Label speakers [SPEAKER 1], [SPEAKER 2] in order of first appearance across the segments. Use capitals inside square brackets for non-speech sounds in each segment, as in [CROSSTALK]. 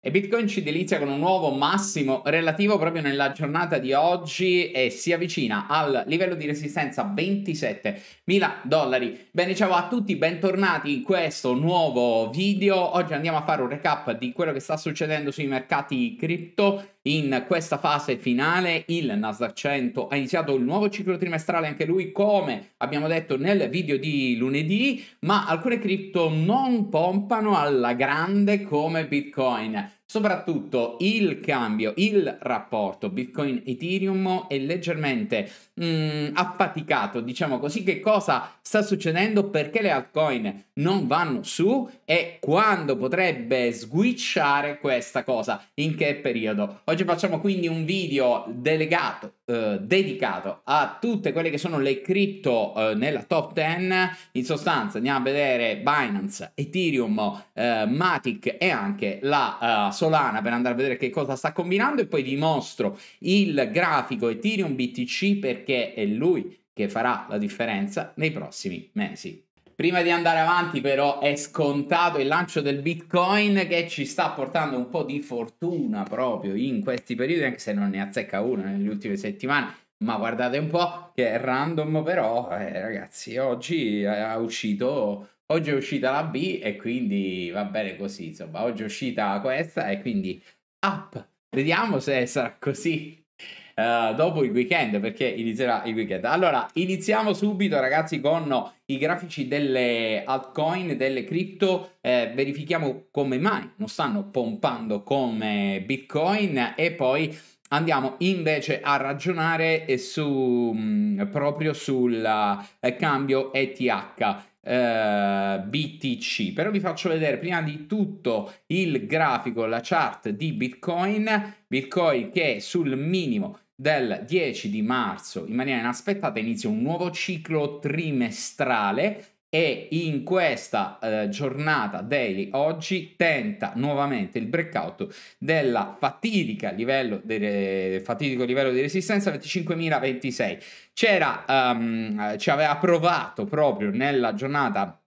[SPEAKER 1] E Bitcoin ci delizia con un nuovo massimo relativo proprio nella giornata di oggi e si avvicina al livello di resistenza 27 mila dollari. Bene, ciao a tutti, bentornati in questo nuovo video. Oggi andiamo a fare un recap di quello che sta succedendo sui mercati cripto in questa fase finale. Il Nasdaq 100 ha iniziato il nuovo ciclo trimestrale anche lui, come abbiamo detto nel video di lunedì, ma alcune cripto non pompano alla grande come Bitcoin. Soprattutto il cambio, il rapporto Bitcoin-Ethereum è leggermente mm, affaticato, diciamo così. Che cosa sta succedendo? Perché le altcoin non vanno su e quando potrebbe switchare questa cosa? In che periodo? Oggi facciamo quindi un video delegato eh, dedicato a tutte quelle che sono le cripto eh, nella top 10. In sostanza andiamo a vedere Binance, Ethereum, eh, Matic e anche la uh, Solana per andare a vedere che cosa sta combinando e poi vi mostro il grafico Ethereum BTC perché è lui che farà la differenza nei prossimi mesi. Prima di andare avanti però è scontato il lancio del Bitcoin che ci sta portando un po' di fortuna proprio in questi periodi, anche se non ne azzecca uno nelle ultime settimane. Ma guardate un po' che è random però, eh, ragazzi, oggi è uscito, oggi è uscita la B e quindi va bene così, insomma, oggi è uscita questa e quindi up. Vediamo se sarà così uh, dopo il weekend, perché inizierà il weekend. Allora, iniziamo subito, ragazzi, con i grafici delle altcoin, delle cripto. Eh, verifichiamo come mai non stanno pompando come Bitcoin e poi andiamo invece a ragionare su, mh, proprio sul uh, cambio ETH. Uh, eh, BTC però vi faccio vedere prima di tutto il grafico la chart di Bitcoin Bitcoin che sul minimo del 10 di marzo in maniera inaspettata inizia un nuovo ciclo trimestrale e in questa eh, giornata daily oggi tenta nuovamente il breakout della fatidica livello de, fatidico livello di resistenza 25.026 c'era um, ci aveva provato proprio nella giornata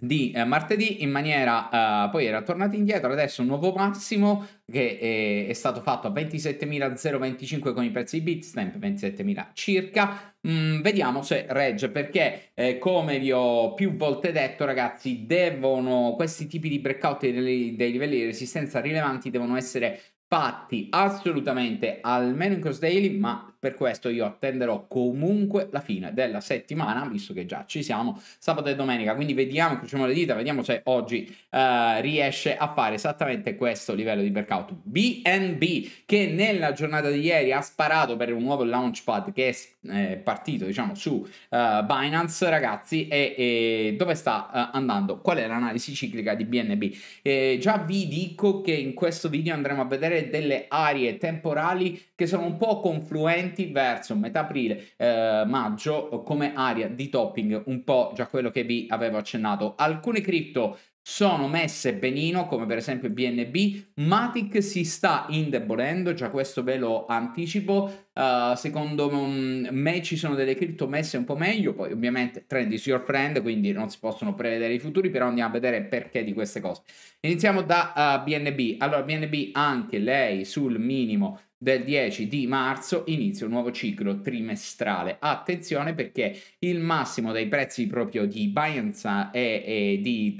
[SPEAKER 1] di eh, martedì in maniera uh, poi era tornato indietro adesso un nuovo massimo che è, è stato fatto a 27.025 con i prezzi di Bitstamp 27.000 circa. Mm, vediamo se regge perché eh, come vi ho più volte detto ragazzi devono questi tipi di breakout dei, dei livelli di resistenza rilevanti devono essere fatti assolutamente almeno in cross daily ma per questo io attenderò comunque la fine della settimana, visto che già ci siamo, sabato e domenica. Quindi vediamo, incrociamo le dita, vediamo se oggi uh, riesce a fare esattamente questo livello di breakout. BNB che nella giornata di ieri ha sparato per un nuovo launchpad che è eh, partito, diciamo, su uh, Binance, ragazzi, e, e dove sta uh, andando? Qual è l'analisi ciclica di BNB? Eh, già vi dico che in questo video andremo a vedere delle aree temporali che sono un po' confluenti tendenti verso metà aprile, eh, maggio come area di topping, un po' già quello che vi avevo accennato. Alcune cripto sono messe benino, come per esempio BNB. Matic si sta indebolendo, già questo ve lo anticipo. Uh, secondo me ci sono delle cripto messe un po' meglio, poi ovviamente trend is your friend, quindi non si possono prevedere i futuri, però andiamo a vedere perché di queste cose. Iniziamo da uh, BNB. Allora, BNB anche lei sul minimo del 10 di marzo inizia un nuovo ciclo trimestrale. Attenzione perché il massimo dei prezzi proprio di Binance è, è di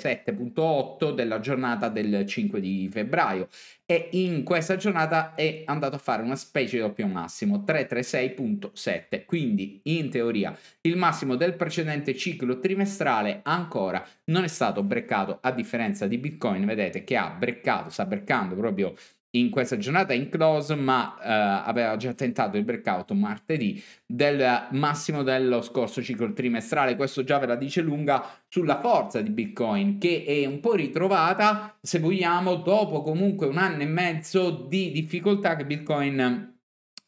[SPEAKER 1] 337.8 della giornata del 5 di febbraio e in questa giornata è andato a fare una specie di doppio massimo 336.7 quindi in teoria il massimo del precedente ciclo trimestrale ancora non è stato breccato a differenza di Bitcoin vedete che ha breccato sta breccando proprio in questa giornata in close, ma uh, aveva già tentato il breakout martedì del massimo dello scorso ciclo trimestrale. Questo già ve la dice lunga sulla forza di Bitcoin, che è un po' ritrovata, se vogliamo, dopo comunque un anno e mezzo di difficoltà che Bitcoin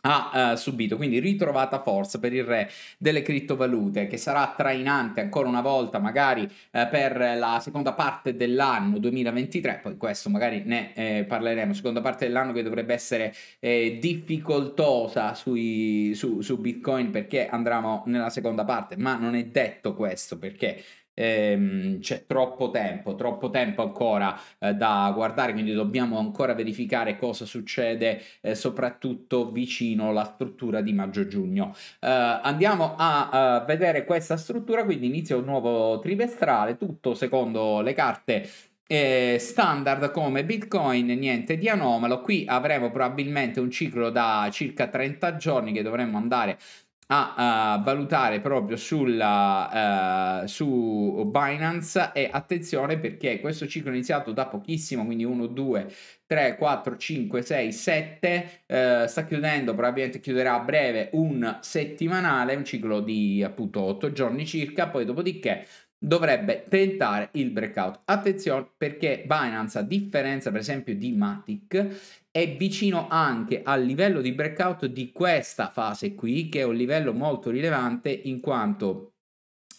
[SPEAKER 1] ha uh, subito, quindi ritrovata forza per il re delle criptovalute che sarà trainante ancora una volta magari uh, per la seconda parte dell'anno 2023, poi questo magari ne eh, parleremo, seconda parte dell'anno che dovrebbe essere eh, difficoltosa sui, su, su Bitcoin perché andremo nella seconda parte, ma non è detto questo perché ehm, c'è troppo tempo, troppo tempo ancora eh, da guardare, quindi dobbiamo ancora verificare cosa succede eh, soprattutto vicino alla struttura di maggio-giugno. Eh, andiamo a, a vedere questa struttura, quindi inizia un nuovo trimestrale, tutto secondo le carte eh, standard come Bitcoin, niente di anomalo. Qui avremo probabilmente un ciclo da circa 30 giorni che dovremmo andare a, uh, valutare proprio sulla, uh, su Binance e attenzione perché questo ciclo è iniziato da pochissimo, quindi 1, 2, 3, 4, 5, 6, 7, uh, sta chiudendo, probabilmente chiuderà a breve un settimanale, un ciclo di appunto 8 giorni circa, poi dopodiché dovrebbe tentare il breakout. Attenzione perché Binance, a differenza per esempio di Matic, è vicino anche al livello di breakout di questa fase qui, che è un livello molto rilevante in quanto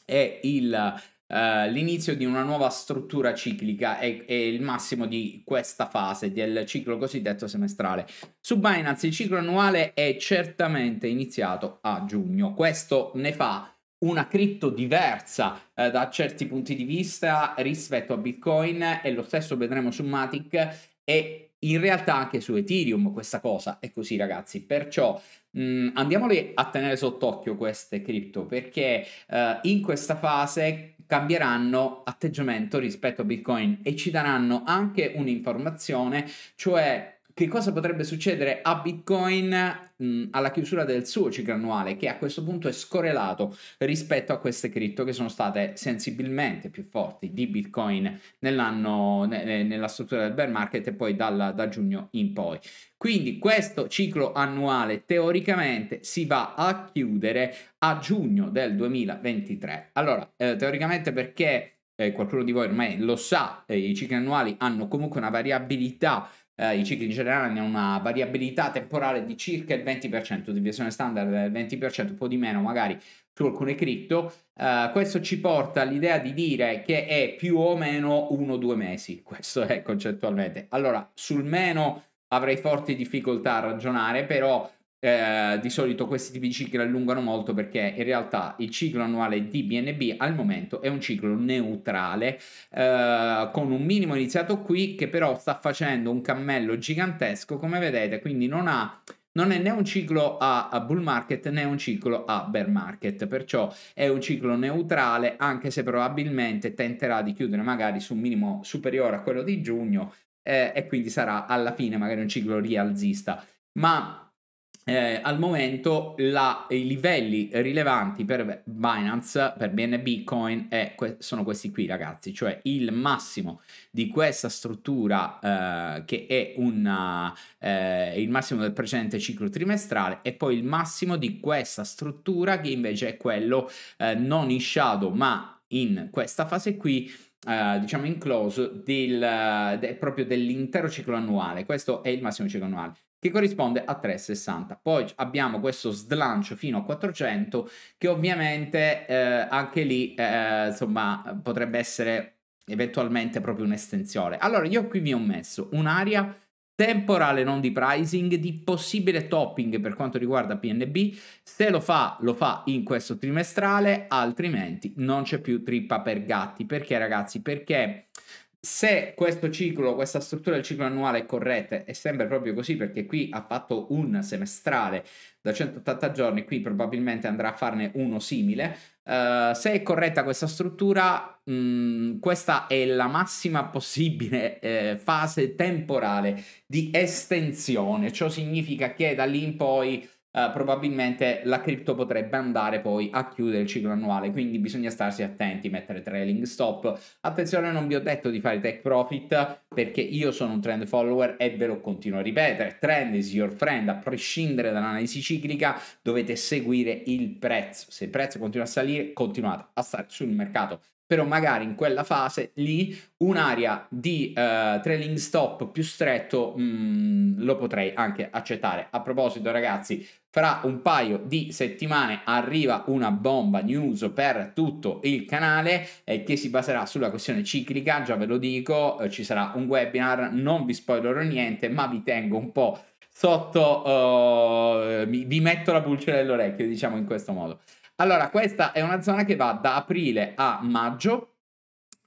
[SPEAKER 1] è il Uh, l'inizio di una nuova struttura ciclica è, è, il massimo di questa fase del ciclo cosiddetto semestrale. Su Binance il ciclo annuale è certamente iniziato a giugno. Questo ne fa una cripto diversa eh, da certi punti di vista rispetto a Bitcoin e lo stesso vedremo su Matic e in realtà anche su Ethereum questa cosa è così ragazzi, perciò mh, andiamoli a tenere sott'occhio queste cripto perché eh, in questa fase cambieranno atteggiamento rispetto a Bitcoin e ci daranno anche un'informazione, cioè che cosa potrebbe succedere a Bitcoin mh, alla chiusura del suo ciclo annuale, che a questo punto è scorrelato rispetto a queste cripto che sono state sensibilmente più forti di Bitcoin nell'anno, ne, nella struttura del bear market e poi dal, da giugno in poi. Quindi questo ciclo annuale teoricamente si va a chiudere a giugno del 2023. Allora, eh, teoricamente perché eh, qualcuno di voi ormai lo sa, eh, i cicli annuali hanno comunque una variabilità eh, i cicli in generale hanno una variabilità temporale di circa il 20%, deviazione standard del 20%, un po' di meno magari su alcune cripto. Uh, questo ci porta all'idea di dire che è più o meno uno o due mesi, [LAUGHS] questo è concettualmente. Allora, sul meno avrei forti difficoltà a ragionare, però eh, di solito questi tipi di cicli allungano molto perché in realtà il ciclo annuale di BNB al momento è un ciclo neutrale eh, con un minimo iniziato qui che però sta facendo un cammello gigantesco come vedete quindi non ha non è né un ciclo a, bull market né un ciclo a bear market, perciò è un ciclo neutrale, anche se probabilmente tenterà di chiudere magari su un minimo superiore a quello di giugno eh, e quindi sarà alla fine magari un ciclo rialzista. Ma eh, al momento la, i livelli rilevanti per Binance, per BNB Coin è, sono questi qui ragazzi, cioè il massimo di questa struttura eh, che è una, eh, il massimo del precedente ciclo trimestrale e poi il massimo di questa struttura che invece è quello eh, non in shadow ma in questa fase qui Uh, diciamo in close del, de, proprio dell'intero ciclo annuale. Questo è il massimo ciclo annuale che corrisponde a 360. Poi abbiamo questo slancio fino a 400 che ovviamente eh, anche lì eh, insomma potrebbe essere eventualmente proprio un'estensione. Allora io qui vi ho messo un'area temporale non di pricing di possibile topping per quanto riguarda PNB se lo fa lo fa in questo trimestrale altrimenti non c'è più trippa per gatti perché ragazzi perché se questo ciclo, questa struttura del ciclo annuale è corretta, e sembra proprio così perché qui ha fatto un semestrale da 180 giorni, qui probabilmente andrà a farne uno simile. Uh, se è corretta questa struttura, mh, mm, questa è la massima possibile eh, fase temporale di estensione. Ciò significa che da lì in poi Uh, probabilmente la cripto potrebbe andare poi a chiudere il ciclo annuale, quindi bisogna starsi attenti, mettere trailing stop. Attenzione, non vi ho detto di fare take profit perché io sono un trend follower e ve lo continuo a ripetere. Trend is your friend, a prescindere dall'analisi ciclica, dovete seguire il prezzo. Se il prezzo continua a salire, continuate a stare sul mercato però magari in quella fase lì un'area di uh, trailing stop più stretto mh, mm, lo potrei anche accettare. A proposito ragazzi, fra un paio di settimane arriva una bomba news per tutto il canale eh, che si baserà sulla questione ciclica, già ve lo dico, eh, ci sarà un webinar, non vi spoilerò niente, ma vi tengo un po' sotto, uh, vi metto la pulce nell'orecchio, diciamo in questo modo. Allora, questa è una zona che va da aprile a maggio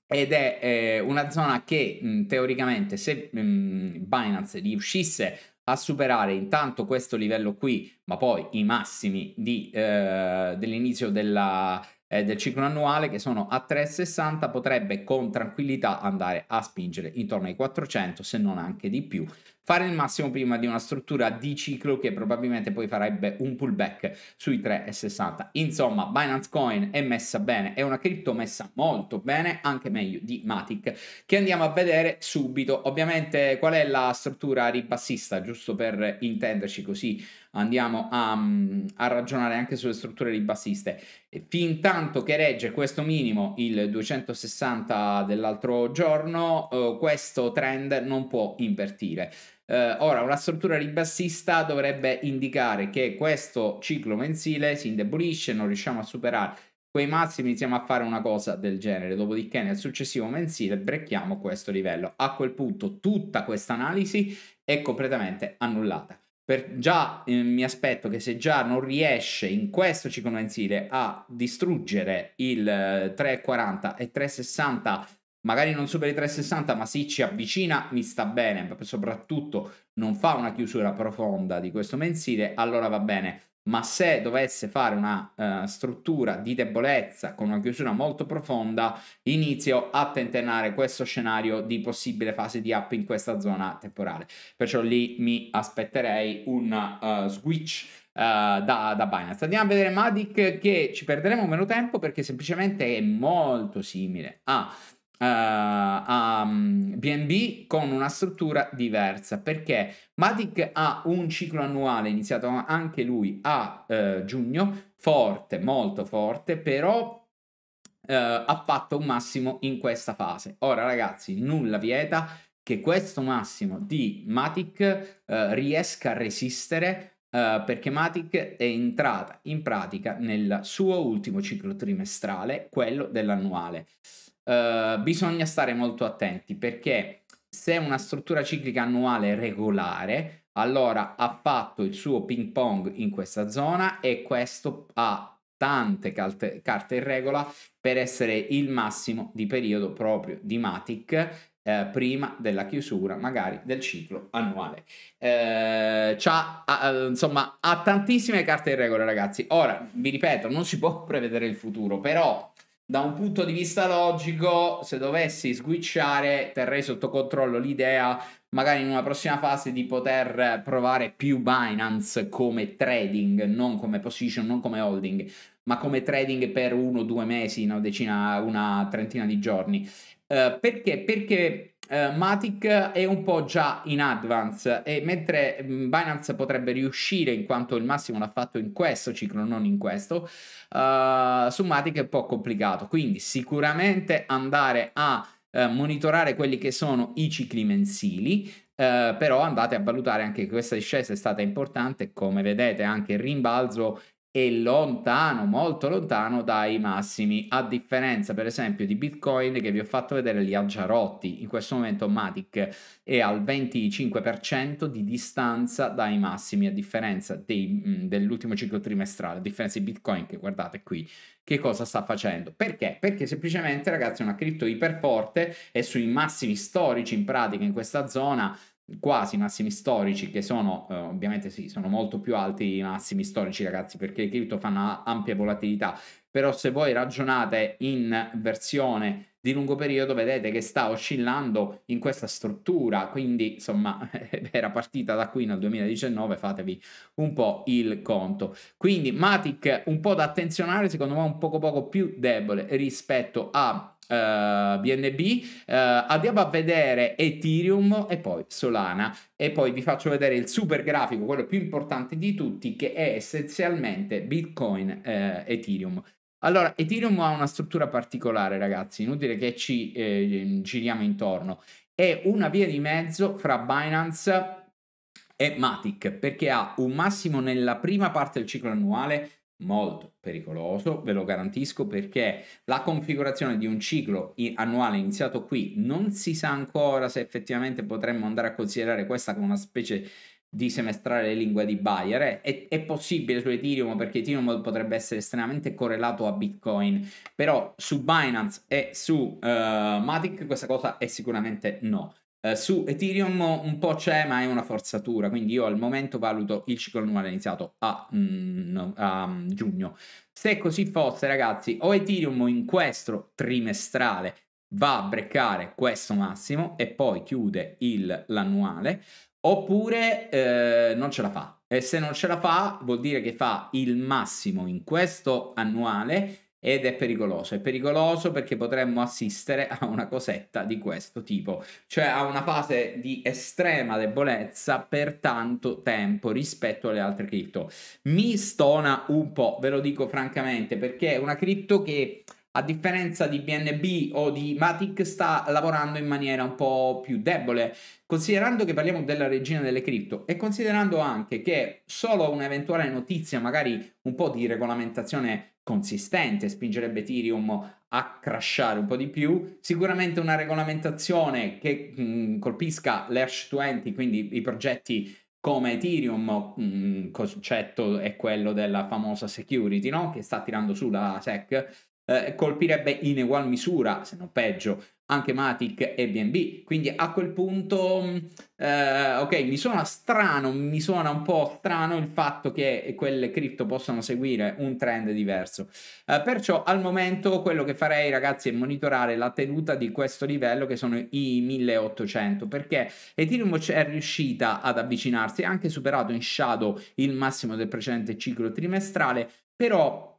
[SPEAKER 1] ed è eh, una zona che mh, teoricamente se mh, Binance riuscisse a superare intanto questo livello qui, ma poi i massimi eh, dell'inizio eh, del ciclo annuale che sono a 3,60 potrebbe con tranquillità andare a spingere intorno ai 400 se non anche di più fare il massimo prima di una struttura di ciclo che probabilmente poi farebbe un pullback sui 3,60. Insomma, Binance Coin è messa bene, è una cripto messa molto bene, anche meglio di Matic, che andiamo a vedere subito. Ovviamente qual è la struttura ribassista, giusto per intenderci così andiamo a, a, ragionare anche sulle strutture ribassiste. Fin tanto che regge questo minimo, il 260 dell'altro giorno, eh, questo trend non può invertire. Uh, ora, una struttura ribassista dovrebbe indicare che questo ciclo mensile si indebolisce, non riusciamo a superare quei massimi, iniziamo a fare una cosa del genere. Dopodiché, nel successivo mensile, brecchiamo questo livello. A quel punto, tutta questa analisi è completamente annullata. Per, già eh, mi aspetto che se già non riesce in questo ciclo mensile a distruggere il 3,40 e 3,60 magari non supera i 360 ma sì ci avvicina, mi sta bene, soprattutto non fa una chiusura profonda di questo mensile, allora va bene. Ma se dovesse fare una uh, struttura di debolezza con una chiusura molto profonda, inizio a tentennare questo scenario di possibile fase di up in questa zona temporale. Perciò lì mi aspetterei un uh, switch Uh, da, da, Binance. Andiamo a vedere Matic che ci perderemo meno tempo perché semplicemente è molto simile a uh, a BNB mm, con una struttura diversa perché Matic ha un ciclo annuale iniziato anche lui a uh, giugno, forte, molto forte, però uh, ha fatto un massimo in questa fase. Ora ragazzi, nulla vieta che questo massimo di Matic riesca a resistere Uh, perché Matic è entrata in pratica nel suo ultimo ciclo trimestrale, quello dell'annuale. Uh, bisogna stare molto attenti perché se una struttura ciclica annuale regolare, allora ha fatto il suo ping pong in questa zona e questo ha tante carte, carte in regola per essere il massimo di periodo proprio di Matic eh, prima della chiusura magari del ciclo annuale. Eh, ha, insomma, ha tantissime carte in regola ragazzi. Ora, vi ripeto, non si può prevedere il futuro, però da un punto di vista logico, se dovessi switchare, terrei sotto controllo l'idea, magari in una prossima fase, di poter provare più Binance come trading, non come position, non come holding, ma come trading per uno o due mesi, una decina, una trentina di giorni. Uh, perché? Perché uh, Matic è un po' già in advance e mentre mm, Binance potrebbe riuscire in quanto il massimo l'ha fatto in questo ciclo, non in questo, uh, su Matic è un po' complicato. Quindi sicuramente andare a uh, monitorare quelli che sono i cicli mensili, Uh, però andate a valutare anche che questa discesa è stata importante, come vedete anche il rimbalzo è lontano, molto lontano dai massimi, a differenza per esempio di Bitcoin che vi ho fatto vedere li ha già rotti, in questo momento Matic è al 25% di distanza dai massimi, a differenza dei, dell'ultimo ciclo trimestrale, a differenza di Bitcoin che guardate qui che cosa sta facendo. Perché? Perché semplicemente ragazzi è una cripto iperforte e sui massimi storici in pratica in questa zona quasi massimi storici che sono eh, ovviamente sì sono molto più alti i massimi storici ragazzi perché le cripto fanno ampia volatilità. Però se voi ragionate in versione di lungo periodo vedete che sta oscillando in questa struttura. Quindi insomma [LAUGHS] era partita da qui nel 2019 fatevi un po' il conto. Quindi Matic un po' da attenzionare secondo me un poco poco più debole rispetto a uh, eh, BNB, uh, eh, andiamo a vedere Ethereum e poi Solana e poi vi faccio vedere il super grafico, quello più importante di tutti che è essenzialmente Bitcoin uh, Ethereum. Allora, Ethereum ha una struttura particolare, ragazzi, inutile che ci eh, giriamo intorno. È una via di mezzo fra Binance e Matic, perché ha un massimo nella prima parte del ciclo annuale molto pericoloso, ve lo garantisco perché la configurazione di un ciclo annuale iniziato qui non si sa ancora se effettivamente potremmo andare a considerare questa come una specie di semestrare le lingue di Bayer. È, è, possibile su Ethereum perché Ethereum potrebbe essere estremamente correlato a Bitcoin, però su Binance e su uh, Matic questa cosa è sicuramente no. Uh, su Ethereum un po' c'è, ma è una forzatura, quindi io al momento valuto il ciclo annuale iniziato a, mm, a mm, giugno. Se così fosse, ragazzi, o Ethereum in questo trimestrale va a breccare questo massimo e poi chiude l'annuale, oppure eh, non ce la fa. E se non ce la fa, vuol dire che fa il massimo in questo annuale ed è pericoloso. È pericoloso perché potremmo assistere a una cosetta di questo tipo, cioè a una fase di estrema debolezza per tanto tempo rispetto alle altre cripto. Mi stona un po', ve lo dico francamente, perché è una cripto che a differenza di BNB o di Matic sta lavorando in maniera un po' più debole, considerando che parliamo della regina delle cripto e considerando anche che solo un'eventuale notizia, magari un po' di regolamentazione consistente, spingerebbe Ethereum a crashare un po' di più, sicuramente una regolamentazione che mh, colpisca l'Hash 20, quindi i progetti come Ethereum, il concetto è quello della famosa security, no? che sta tirando su la SEC, eh, colpirebbe in egual misura, se non peggio, anche Matic e BNB. Quindi a quel punto, mm, eh, ok, mi suona strano, mi suona un po' strano il fatto che quelle cripto possano seguire un trend diverso. Eh, perciò al momento quello che farei, ragazzi, è monitorare la tenuta di questo livello che sono i 1800, perché Ethereum è riuscita ad avvicinarsi, ha anche superato in shadow il massimo del precedente ciclo trimestrale, però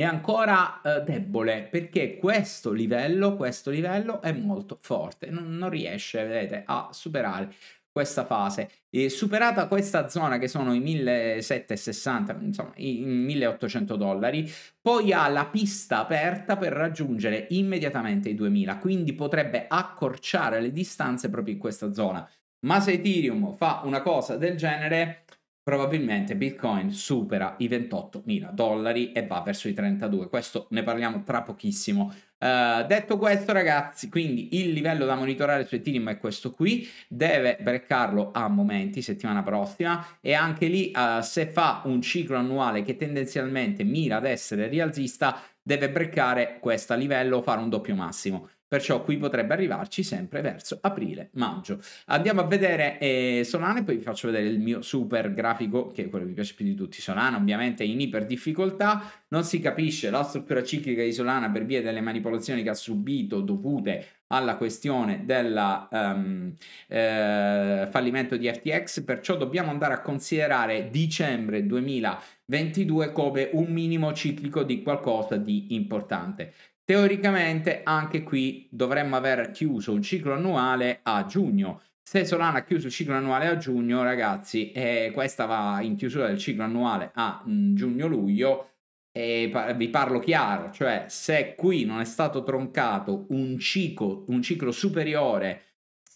[SPEAKER 1] è ancora eh, debole perché questo livello, questo livello è molto forte, non, non riesce, vedete, a superare questa fase. E superata questa zona che sono i 1760, insomma i 1800 dollari, poi ha la pista aperta per raggiungere immediatamente i 2000, quindi potrebbe accorciare le distanze proprio in questa zona. Ma se Ethereum fa una cosa del genere, probabilmente Bitcoin supera i 28 mila dollari e va verso i 32. Questo ne parliamo tra pochissimo. Uh, detto questo, ragazzi, quindi il livello da monitorare su Ethereum è questo qui. Deve breccarlo a momenti settimana prossima. E anche lì, uh, se fa un ciclo annuale che tendenzialmente mira ad essere rialzista, deve breccare questo livello, fare un doppio massimo. Perciò qui potrebbe arrivarci sempre verso aprile-maggio. Andiamo a vedere eh, Solana e poi vi faccio vedere il mio super grafico, che è quello che mi piace più di tutti. Solana ovviamente è in iper difficoltà, non si capisce la struttura ciclica di Solana per via delle manipolazioni che ha subito dovute alla questione del um, eh, fallimento di FTX, perciò dobbiamo andare a considerare dicembre 2022 come un minimo ciclico di qualcosa di importante. Teoricamente anche qui dovremmo aver chiuso un ciclo annuale a giugno. Se Solana ha chiuso il ciclo annuale a giugno, ragazzi, eh, questa va in chiusura del ciclo annuale a mm, giugno-luglio. E pa- vi parlo chiaro, cioè se qui non è stato troncato un ciclo, un ciclo superiore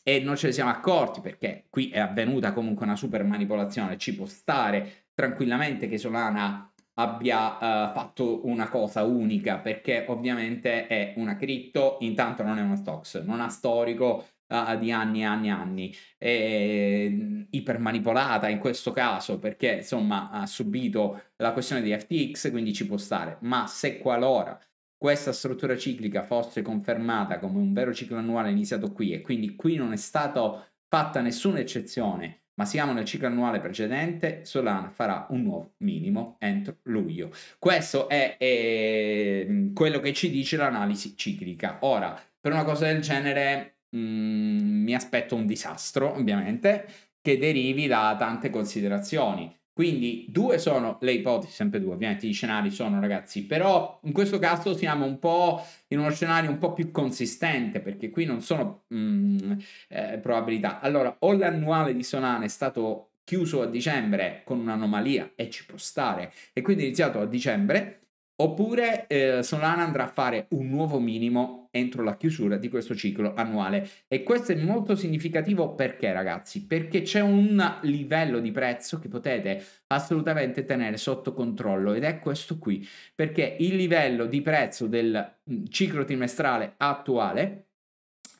[SPEAKER 1] e non ce ne siamo accorti perché qui è avvenuta comunque una super manipolazione, ci può stare tranquillamente che Solana abbia uh, fatto una cosa unica perché ovviamente è una cripto, intanto non è una stocks, non ha storico uh, di anni e anni e anni, è mm, ipermanipolata in questo caso perché insomma ha subito la questione di FTX, quindi ci può stare, ma se qualora questa struttura ciclica fosse confermata come un vero ciclo annuale iniziato qui e quindi qui non è stata fatta nessuna eccezione ma siamo nel ciclo annuale precedente, Solana farà un nuovo minimo entro luglio. Questo è, è quello che ci dice l'analisi ciclica. Ora, per una cosa del genere mh, mm, mi aspetto un disastro, ovviamente, che derivi da tante considerazioni. Quindi due sono le ipotesi, sempre due, ovviamente gli scenari sono ragazzi, però in questo caso siamo un po' in uno scenario un po' più consistente perché qui non sono mm, eh, probabilità. Allora, o l'annuale di Solana è stato chiuso a dicembre con un'anomalia e ci può stare e quindi è iniziato a dicembre, Oppure eh, Solana andrà a fare un nuovo minimo entro la chiusura di questo ciclo annuale. E questo è molto significativo perché, ragazzi? Perché c'è un livello di prezzo che potete assolutamente tenere sotto controllo ed è questo qui. Perché il livello di prezzo del mm, ciclo trimestrale attuale,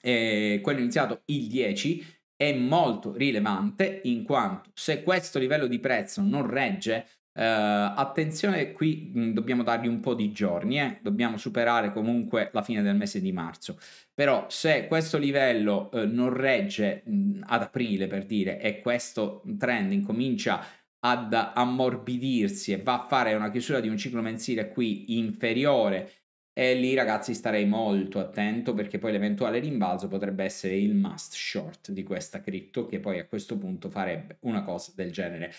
[SPEAKER 1] eh, quello iniziato il 10, è molto rilevante in quanto se questo livello di prezzo non regge, eh, attenzione qui mh, dobbiamo dargli un po' di giorni, eh? dobbiamo superare comunque la fine del mese di marzo, però se questo livello eh, non regge mh, ad aprile per dire e questo trend incomincia ad ammorbidirsi e va a fare una chiusura di un ciclo mensile qui inferiore e lì ragazzi starei molto attento perché poi l'eventuale rimbalzo potrebbe essere il must short di questa cripto che poi a questo punto farebbe una cosa del genere.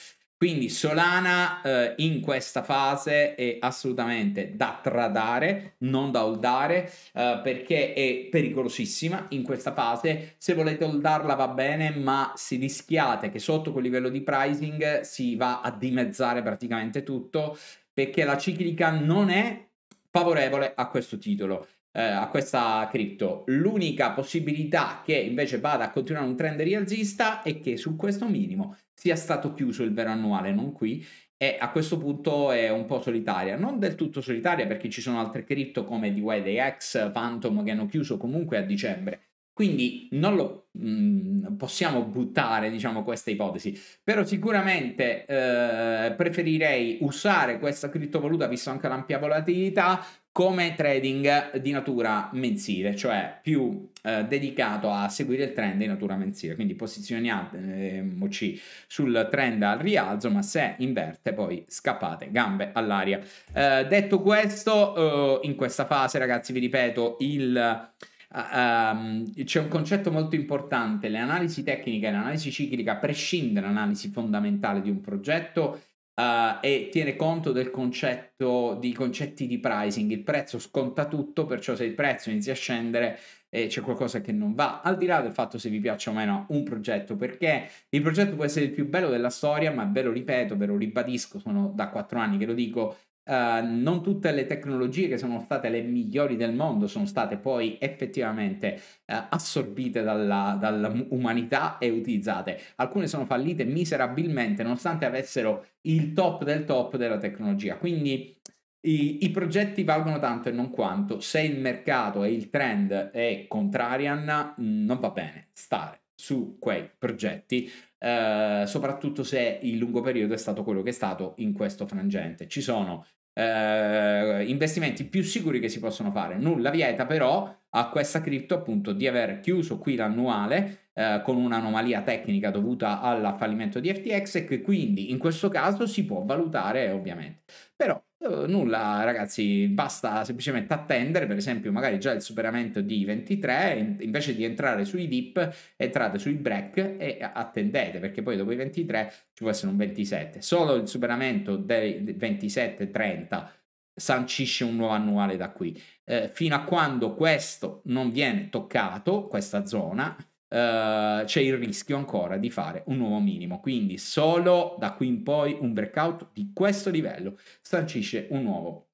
[SPEAKER 1] Quindi Solana eh, in questa fase è assolutamente da tradare, non da holdare, eh, perché è pericolosissima in questa fase. Se volete holdarla va bene, ma si rischiate che sotto quel livello di pricing si va a dimezzare praticamente tutto, perché la ciclica non è favorevole a questo titolo. Eh, a questa cripto. L'unica possibilità che invece vada a continuare un trend rialzista è che su questo minimo sia stato chiuso il vero annuale, non qui, e a questo punto è un po' solitaria. Non del tutto solitaria perché ci sono altre cripto come DYDX, Phantom che hanno chiuso comunque a dicembre. Quindi non lo mh, mm, possiamo buttare, diciamo, questa ipotesi, però sicuramente eh, preferirei usare questa criptovaluta, visto anche l'ampia volatilità, come trading di natura mensile, cioè più eh, dedicato a seguire il trend di natura mensile. Quindi posizioniamoci sul trend al rialzo, ma se inverte poi scappate gambe all'aria. Eh, detto questo, eh, in questa fase, ragazzi, vi ripeto, il Um, c'è un concetto molto importante, le analisi tecniche e l'analisi ciclica prescinde dall'analisi fondamentale di un progetto uh, e tiene conto del concetto di concetti di pricing. Il prezzo sconta tutto, perciò se il prezzo inizia a scendere eh, c'è qualcosa che non va, al di là del fatto se vi piace o meno un progetto, perché il progetto può essere il più bello della storia, ma ve lo ripeto, ve lo ribadisco, sono da quattro anni che lo dico, Uh, non tutte le tecnologie che sono state le migliori del mondo sono state poi effettivamente uh, assorbite dall'umanità e utilizzate. Alcune sono fallite miserabilmente nonostante avessero il top del top della tecnologia. Quindi i, i progetti valgono tanto e non quanto. Se il mercato e il trend è contrarian, non va bene stare su quei progetti eh, soprattutto se il lungo periodo è stato quello che è stato in questo frangente. Ci sono eh, investimenti più sicuri che si possono fare. Nulla vieta però a questa cripto appunto di aver chiuso qui l'annuale eh, con un'anomalia tecnica dovuta al fallimento di FTX e che quindi in questo caso si può valutare ovviamente. Però eh, nulla ragazzi, basta semplicemente attendere, per esempio magari già il superamento di 23, invece di entrare sui dip, entrate sui break e attendete, perché poi dopo i 23 ci può essere un 27. Solo il superamento dei 27-30 sancisce un nuovo annuale da qui. Eh, fino a quando questo non viene toccato, questa zona, Uh, c'è il rischio ancora di fare un nuovo minimo. Quindi solo da qui in poi un breakout di questo livello sancisce un nuovo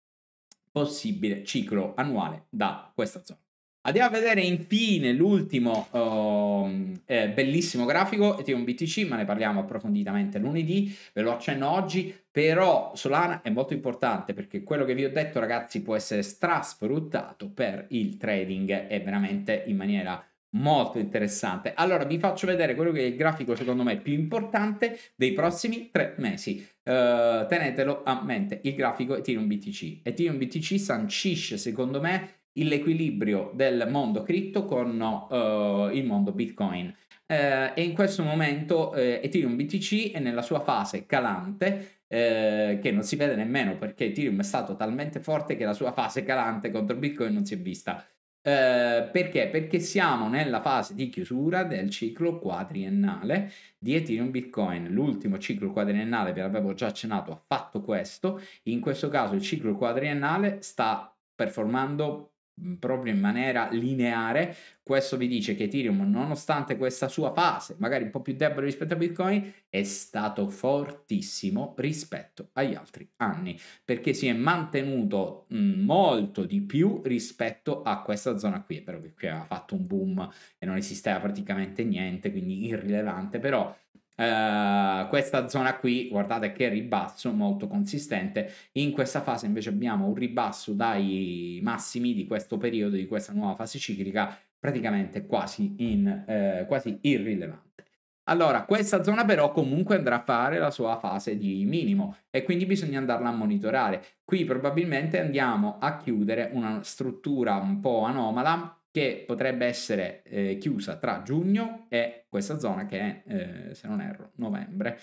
[SPEAKER 1] possibile ciclo annuale da questa zona. Andiamo a vedere infine l'ultimo uh, eh, bellissimo grafico Ethereum BTC, ma ne parliamo approfonditamente lunedì, ve lo accenno oggi, però Solana è molto importante perché quello che vi ho detto ragazzi può essere strasfruttato per il trading e veramente in maniera molto interessante. Allora vi faccio vedere quello che è il grafico secondo me più importante dei prossimi tre mesi. Uh, tenetelo a mente, il grafico Ethereum BTC. Ethereum BTC sancisce secondo me l'equilibrio del mondo cripto con uh, il mondo Bitcoin. Uh, e in questo momento Ethereum BTC è nella sua fase calante eh, che non si vede nemmeno perché Ethereum è stato talmente forte che la sua fase calante contro Bitcoin non si è vista. Eh, perché? Perché siamo nella fase di chiusura del ciclo quadriennale di Ethereum Bitcoin. L'ultimo ciclo quadriennale, ve l'avevo già accennato, ha fatto questo. In questo caso il ciclo quadriennale sta performando proprio in maniera lineare. Questo vi dice che Ethereum, nonostante questa sua fase, magari un po' più debole rispetto a Bitcoin, è stato fortissimo rispetto agli altri anni, perché si è mantenuto molto di più rispetto a questa zona qui. È vero che qui aveva fatto un boom e non esisteva praticamente niente, quindi irrilevante, però Uh, questa zona qui, guardate che ribasso molto consistente. In questa fase invece abbiamo un ribasso dai massimi di questo periodo, di questa nuova fase ciclica, praticamente quasi, in, uh, quasi irrilevante. Allora, questa zona però comunque andrà a fare la sua fase di minimo e quindi bisogna andarla a monitorare. Qui probabilmente andiamo a chiudere una struttura un po' anomala che potrebbe essere eh, chiusa tra giugno e questa zona che è, eh, se non erro, novembre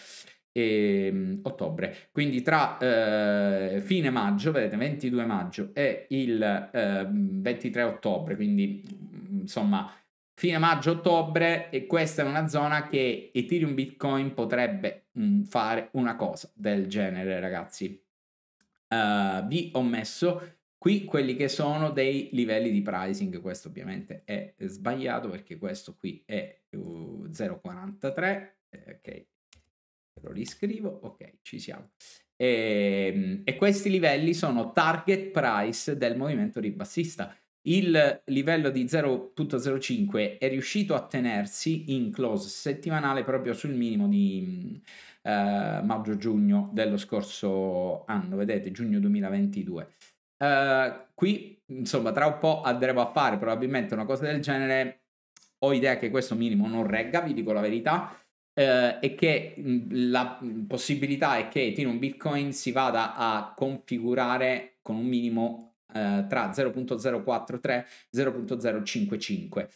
[SPEAKER 1] e ehm, ottobre. Quindi tra eh, fine maggio, vedete, 22 maggio e il eh, 23 ottobre, quindi insomma fine maggio-ottobre e questa è una zona che Ethereum Bitcoin potrebbe mh, fare una cosa del genere, ragazzi. Uh, vi ho messo qui quelli che sono dei livelli di pricing, questo ovviamente è sbagliato perché questo qui è uh, 0,43, eh, ok, lo riscrivo, ok, ci siamo. E, ehm, e, questi livelli sono target price del movimento ribassista. Il livello di 0.05 è riuscito a tenersi in close settimanale proprio sul minimo di eh, maggio-giugno dello scorso anno, vedete, giugno 2022. Uh, qui, insomma, tra un po' andremo a fare probabilmente una cosa del genere. Ho idea che questo minimo non regga, vi dico la verità, uh, e che mh, la possibilità è che Ethereum Bitcoin si vada a configurare con un minimo uh, tra 0.043 e 0.055.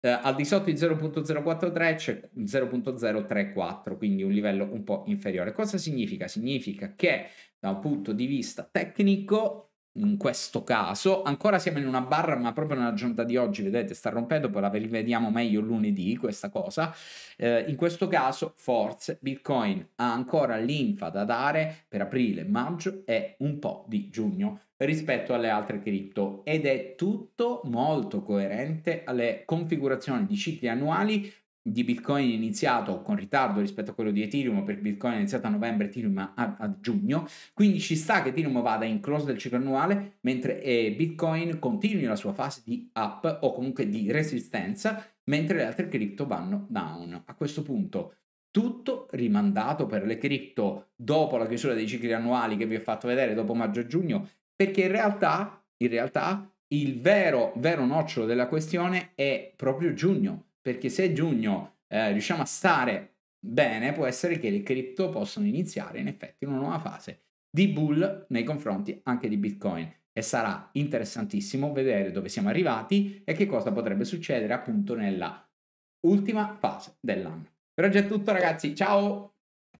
[SPEAKER 1] al di sotto di 0.043 c'è 0.034, quindi un livello un po' inferiore. Cosa significa? Significa che da un punto di vista tecnico in questo caso. Ancora siamo in una barra, ma proprio nella giornata di oggi, vedete, sta rompendo, poi la rivediamo meglio lunedì questa cosa. Eh, in questo caso, forse Bitcoin ha ancora l'infa da dare per aprile, maggio e un po' di giugno rispetto alle altre cripto ed è tutto molto coerente alle configurazioni di cicli annuali di Bitcoin è iniziato con ritardo rispetto a quello di Ethereum, per Bitcoin è iniziato a novembre, Ethereum a, a giugno, quindi ci sta che Ethereum vada in close del ciclo annuale, mentre eh, Bitcoin continui la sua fase di up o comunque di resistenza, mentre le altre cripto vanno down. A questo punto tutto rimandato per le cripto dopo la chiusura dei cicli annuali che vi ho fatto vedere dopo maggio e giugno, perché in realtà, in realtà il vero, vero nocciolo della questione è proprio giugno perché se giugno eh, riusciamo a stare bene, può essere che le cripto possano iniziare in effetti una nuova fase di bull nei confronti anche di Bitcoin e sarà interessantissimo vedere dove siamo arrivati e che cosa potrebbe succedere appunto nella ultima fase dell'anno. Per oggi è tutto ragazzi, ciao!